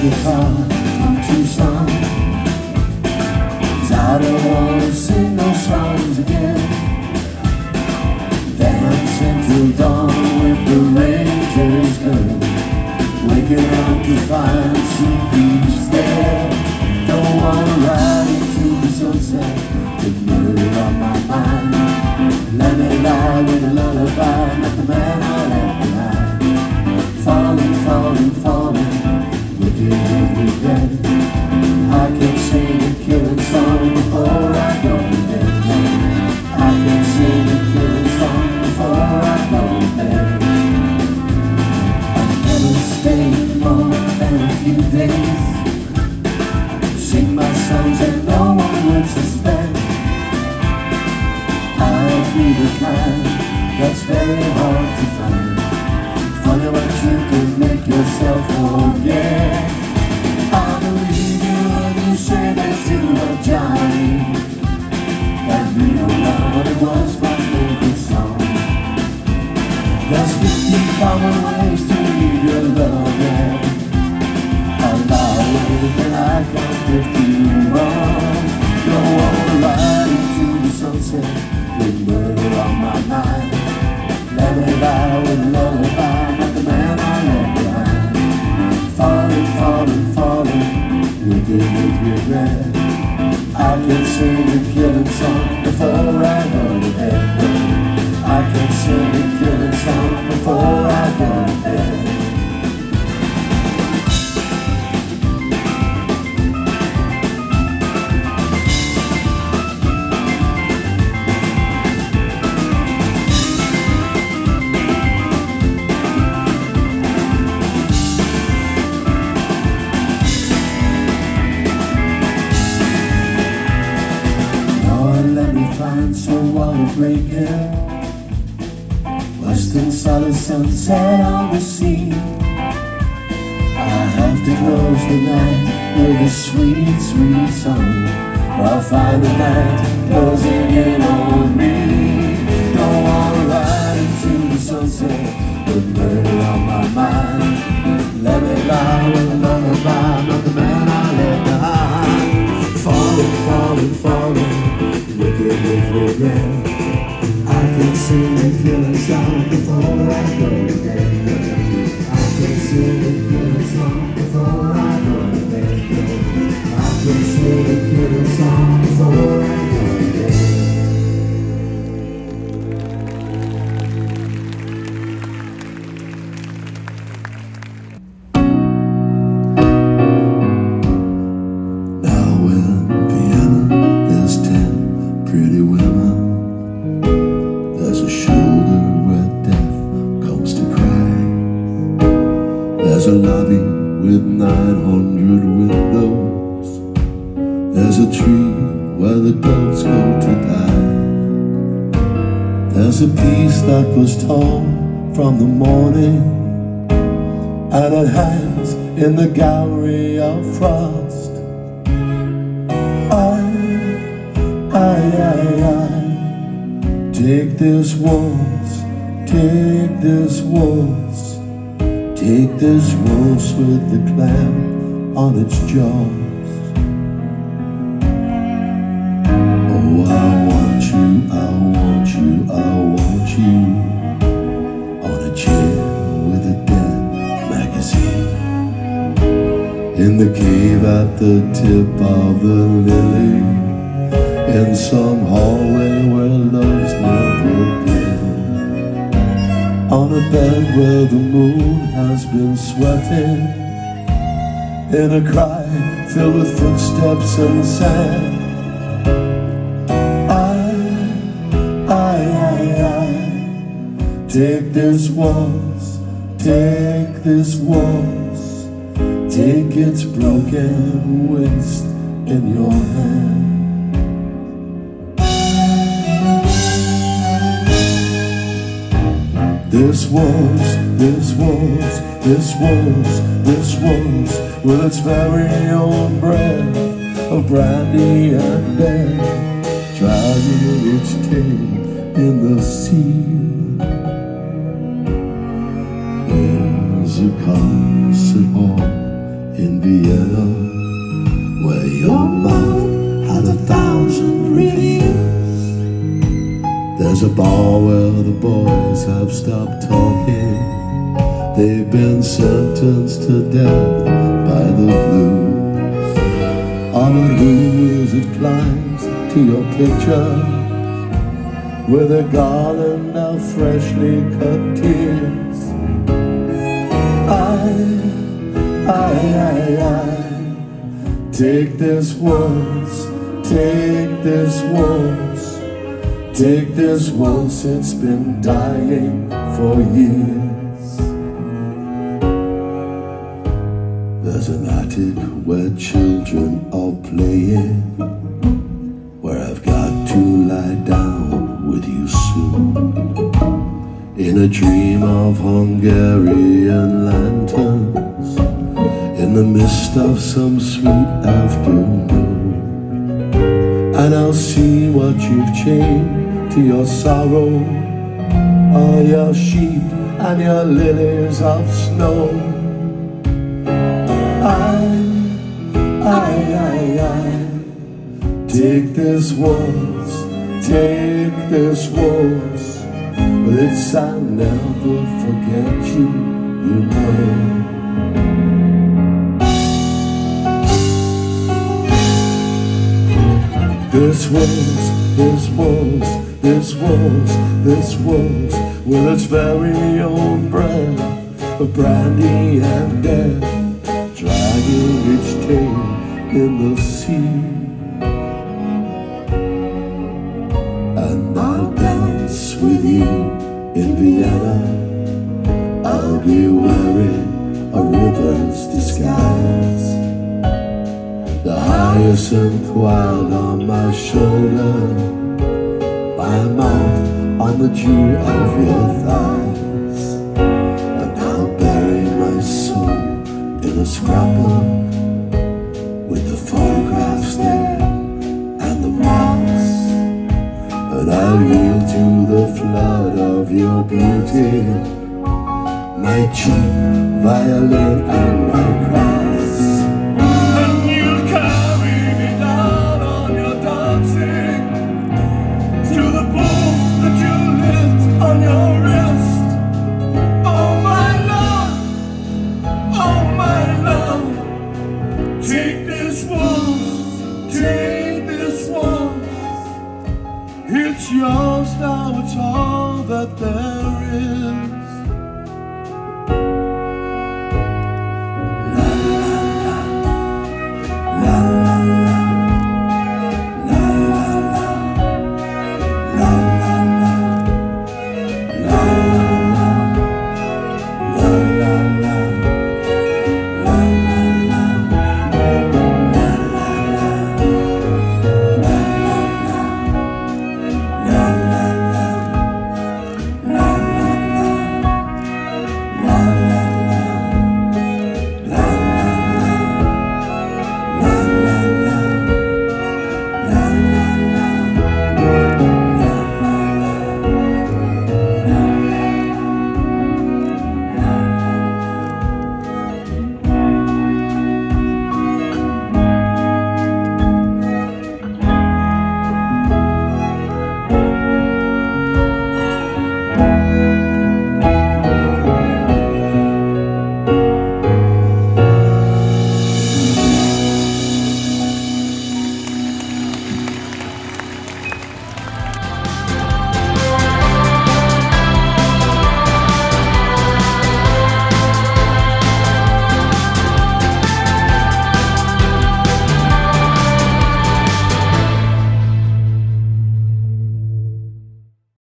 guitar from Tucson Cause I don't wanna sing those songs again. Dance until dawn with the Rangers girl Waking up to find sleepy very hard to find. Funny what you can make yourself forget. I believe you when you say that you love Johnny. That real love it was my favorite song. There's 50 common ways to leave your love with regret. I can sing a killing song before I go to bed. I can sing a killing song before I go to bed. Water breaking. Solid sunset on the sea. I have to close the night with a sweet, sweet song. I'll find the night closing in on me. Don't wanna ride into the sunset with murder on my mind. Let me lie regret. I can sing a killing song before I go to bed. I can sing a killing song before I go to bed. I can sing a killing song before a lobby with 900 windows. There's a tree where the dogs go to die. There's a piece that was torn from the morning, and it hangs in the gallery of frost. I, I, I, I take this waltz, take this waltz, take this waltz with the clam on its jaws. Oh, I want you, I want you, I want you on a chair with a dead magazine. In the cave at the tip of the lily In some bed where the moon has been sweating. In a cry filled with footsteps and sand. I, I, I, I Take this waltz, take this waltz Take its broken waist in your hand. This was, this was, this was, this was with its very own breath of brandy and bear, dragging its tail in the sea. There's a concert There's a bar where the boys have stopped talking. They've been sentenced to death by the blues. On a who it climbs to your picture with a garland of freshly cut tears. I, I, I, I take this waltz, take this waltz, take this once, It's been dying for years. There's an attic where children are playing, where I've got to lie down with you soon. in a dream of Hungarian lanterns in the mist of some sweet afternoon. And I'll see what you've chained to your sorrow, all your sheep and your lilies of snow. I, I, I, I, take this waltz, take this waltz, but it's I'll never forget you, you know. This waltz, this waltz, this waltz, this waltz, with its very own breath of brandy and death, dragging its tail in the sea. And I'll dance with you in Vienna. I'll be wearing a river's disguise. Hyacinth wild on my shoulder. My mouth on the dew of your thighs. And I'll bury my soul in a scrapbook With the photographs there and the marks And I'll yield to the flood of your beauty. My cheap violin It's yours now, it's all that there is.